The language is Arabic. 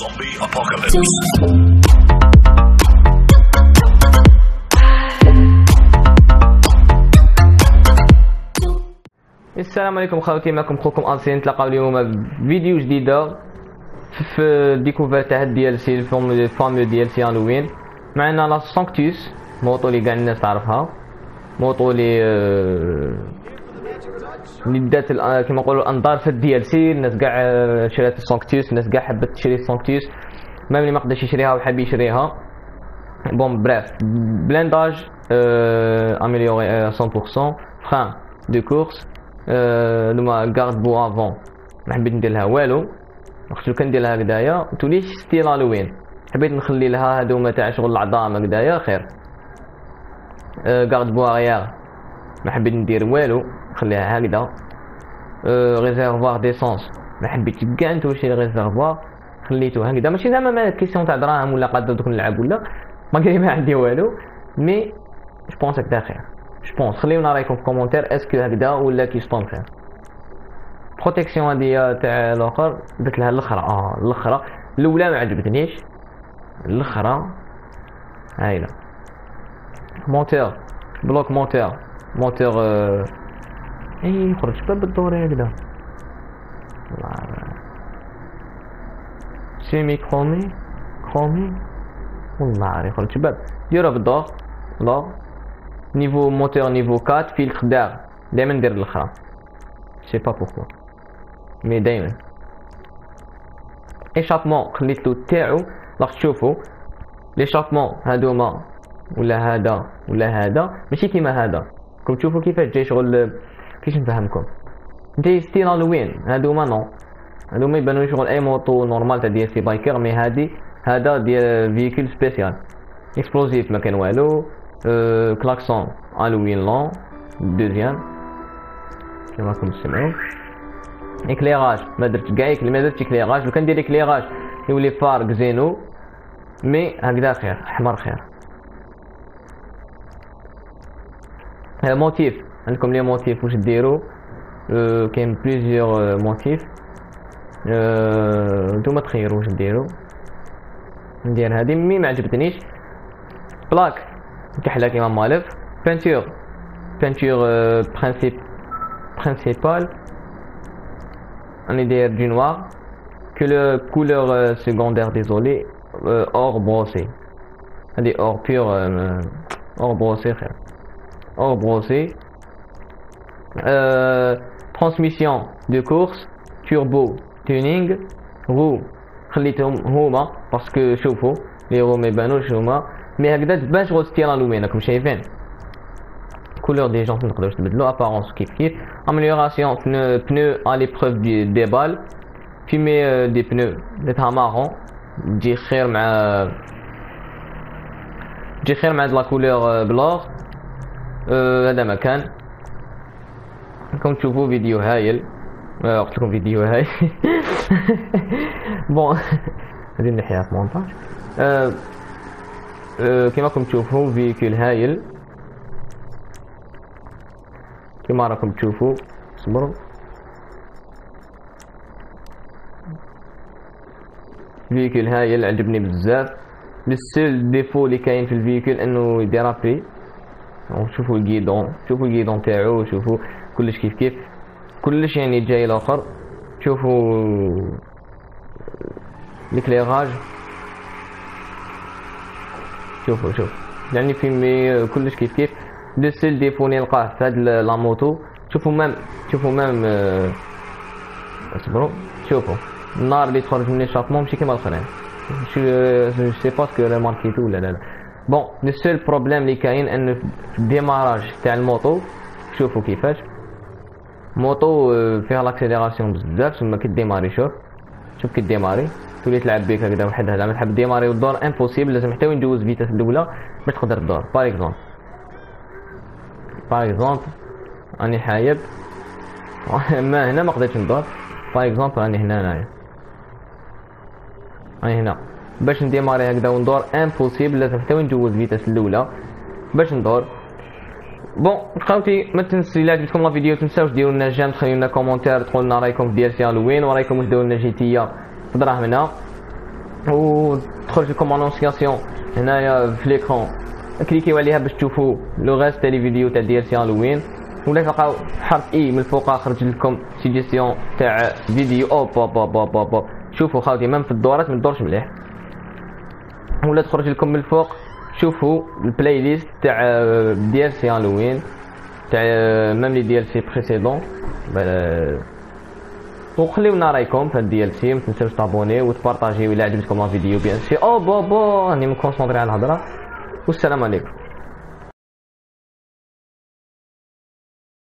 Zombie apocalypse. السلام عليكم خوتي معكم خوكم انسي نتلاقاو اليوم بفيديو جديدة في découverte تاع DLC ال fameux DLC Halloween معنا la Sanctus moto اللي كاع الناس تعرفها moto اللي آه، اللي دات ال- كيما نقولوا الأنظار في ال DLC الناس كاع آه، شرات ال Sanctus الناس كاع حبت تشري ال Sanctus même اللي ما قدرش يشريها وحاب يشريها. bon bref blindage amélioré 100% freins de course نما garde-boue avant ما حبيت ندير لها والو وقت لو كان ندير لها هكذايا توليش style Halloween حبيت نخلي لها هذوما تاع شغل العظام هكذايا خير garde-boue arrière ما حبيت ندير والو نخليها هكذا. réservoir d'essence ما حبيت كاع نتوشي réservoir خليتو هكذا. ماشي زعما ما question تاع دراهم ولا قادر دوك نلعب ولا ما كاين ما عندي والو. mais je pense هكذا خير je pense خليونا رايكم في commentaire est-ce que هكذا ولا كيشطون خير protection هادي تاع الآخر. درت لها الأخرى. آه الأخرى. الأولى ما عجبتنيش. الأخرى. هايله موتور بلوك موتور موتور آه، اي خرج باب الدوري هكذا سيمي كرومي كرومي والله عارف خرج باب ديروها بالدور دور نيفو موتور نيفو 4 فيلتر دار دايما ندير الأخرى. سي با بوركوا مي دايما. ايشابمون خليتو تاعو. راح تشوفوا l'échappement هادوما ولا هذا ولا هذا ماشي كيما هذا راكم تشوفوا كيفاش جاي شغل كيفاش نفهمكم جاي style Halloween هادوما non هادوما يبانو شغل اي moto normale تاع DLC Biker mais هادي هذا ديال véhicule spécial explosif ما كان والو أه klaxon Halloween le deuxième كيما راكم تسمعوا éclairage ما درتش كاع ما درتش éclairage لو كان ندير éclairage يولي فارق زينو مي هكذا خير احمر خير موتيف عندكم لي موتيف واش ديروا أه كاين بليزيور موتيف أه نتوما تخيروا واش ديروا ندير هذه مي ما عجبتنيش بلاك كحله كيما مالف بانتور بانتور برينسيپ برينسيبال راني داير دو نوار كو كولور سيكوندير ديزولي اور بروسي هادي اور بيور اور بروسي خير اور بروسي ترانسميسيون دو كورس توربو تونينغ رو خليتهم هما باسكو شوفوا لي رو ما يبانوش هما مي هكذا تبان شغل ستيل الومين راكم شايفين couleur des jantes نقدروش تبدلو apparence كيف كيف amélioration pneu pneu à l'épreuve du- des balles فيمي euh, des pneus درتها مارون تجي خير مع تجي خير مع لا كولور بلور آه، هذا مكان. راكم تشوفوا فيديو هايل؟ آه، قلت لكم فيديو هايل. بون. هذه نحيها في مونتاج. آه، كيما راكم تشوفوا véhicule هايل. كما راكم تشوفوا. صبروا véhicule هايل عجبني بزاف. ال seul défaut اللي كاين في ال véhicule إنه يديرابي شوفوا ال guidon شوفوا ال guidon تاعو شوفوا كلش كيف كيف. كلش يعني جاي الآخر. شوفوا l'éclairage شوفوا شوف يعني في مي كلش كيف كيف. le seul défaut اللي نلقاه في هاد la moto شوفوا même شوفوا même آه، اصبروا شوفوا. النار اللي تخرج من l'échappement ماشي كيما الآخرين. je sais pas est-ce que ريماركيتو ولا لا لا bon le seul problème اللي كاين انه في ال démarrage تاع ال moto شوفوا كيفاش moto فيها l'accélération بزاف تما ديماري شوف شوف كي ديماري تولي تلعب بيك هكذا وحدها زعما تحب ديماري والدور impossible لازم حتى وين ندوز vitesse الاولى باش تقدر الدور par exemple par exemple راني حايب ما هنا ما قدرتش ندور par exemple راني هنا انايا راني هنا باش نديماري هكذا وندور impossible لازم حتى ندوز vitesse الأولى. باش ندور. bon خوتي ما تنسوا إلا عجبتكم فيديو تنساوش ديروا لنا j'aime تخليو لنا commentaire تقولوا لنا رأيكم في DLC Halloween ورأيكم واش داروا لنا GTA في دراهمنا وتخرج لكم انونسياسيون هنايا في l'écran كليكيو عليها باش تشوفوا le reste تاع les vidéos تاع DLC Halloween. ولا تلقاو حرف i من الفوق خرج لكم suggestion تاع vidéo. hop hop hop hop hop شوفوا خاوتي même في الدورات ما تدورش مليح. ولا تخرج لكم من الفوق شوفوا ال playlist تاع DLC Halloween تاع même les DLC précédents وخليونا رايكم في ال DLC ما تنساوش ت abonner وتبارطاجيو إلى عجبتكم الفيديو bien sûr أو بو بو راني م concentré على الهضرة. والسلام عليكم.